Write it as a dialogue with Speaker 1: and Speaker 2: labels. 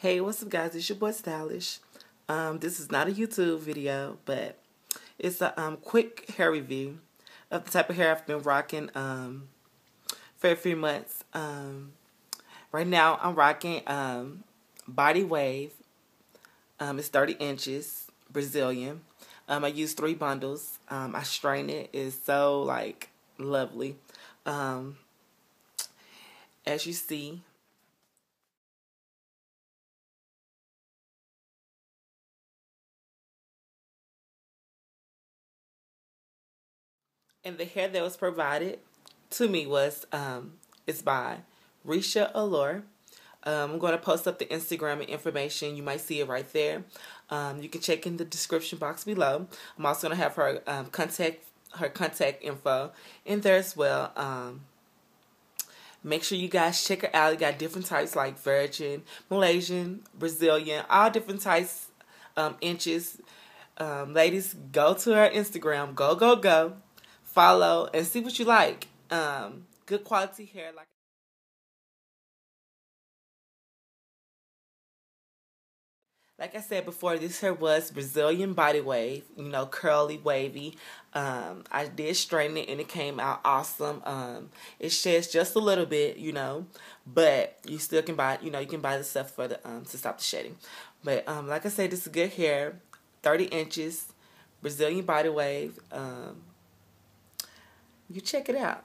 Speaker 1: Hey, what's up guys? It's your boy Stylish. Um, this is not a YouTube video, but it's a um, quick hair review of the type of hair I've been rocking um, for a few months. Um, right now I'm rocking um, Body Wave. Um, it's 30 inches, Brazilian. I use three bundles. I strain it. It's so like lovely. As you see, And the hair that was provided to me was um, it's by Risha Allure. Um, I'm going to post up the Instagram and information. You might see it right there. Um, you can check in the description box below. I'm also going to have her um, contact her contact info in there as well. Um, make sure you guys check her out. You got different types like Virgin, Malaysian, Brazilian, all different types, um, inches. Um, ladies, go to her Instagram. Go, go, go follow, and see what you like. Um, good quality hair, like. Like I said before, this hair was Brazilian body wave, you know, curly, wavy. Um, I did straighten it and it came out awesome. Um, it sheds just a little bit, you know, but you still can buy, you know, you can buy the stuff for the um, to stop the shedding. But um, like I said, this is good hair, 30 inches, Brazilian body wave. Um, you check it out.